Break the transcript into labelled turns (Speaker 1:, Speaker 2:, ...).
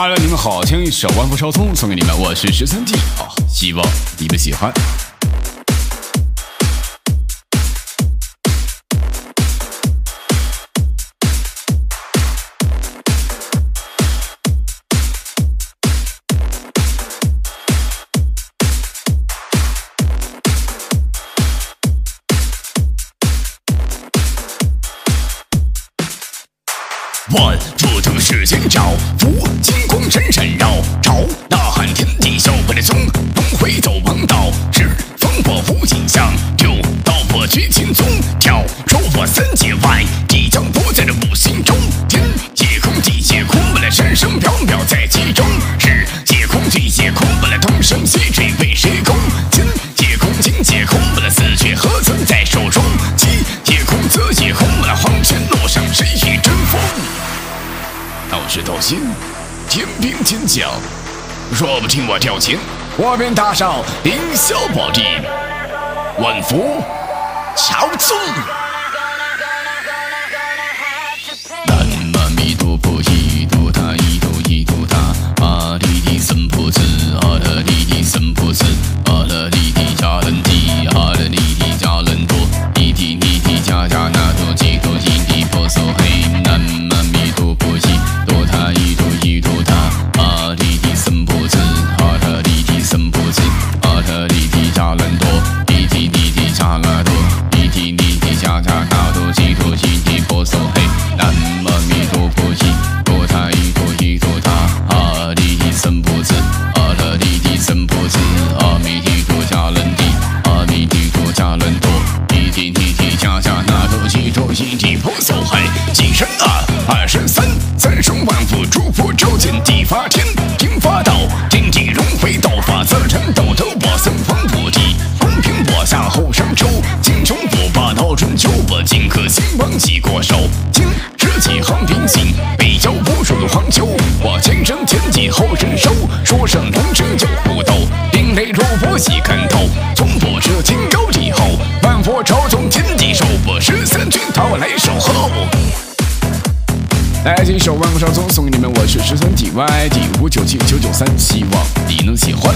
Speaker 1: 哈喽你们好，听一首《万福超通》送给你们，我是十三弟好，希望你们喜欢。One 福腾世间照，福金光闪闪绕，朝呐喊天是道心，天兵天将，若不听我调情，我便打上凌霄宝地，万福。朝宗。南无阿弥陀佛，一度他，一度一度他，阿弥提森婆子，阿弥提森婆子，几声啊，二声三，三生万物诸佛照见地发天，天发道，天地轮回道法自然道德我僧方不地，公平我下后上周，金穷不霸道春秋，我荆轲兴亡几过手，今日几行平行，北郊无数的黄秋，我前生天地后人收，说声三军讨来守候。来，这一首《万福朝宗》送给你们，我是十三 D Y D 五九七九九三，希望你能喜欢。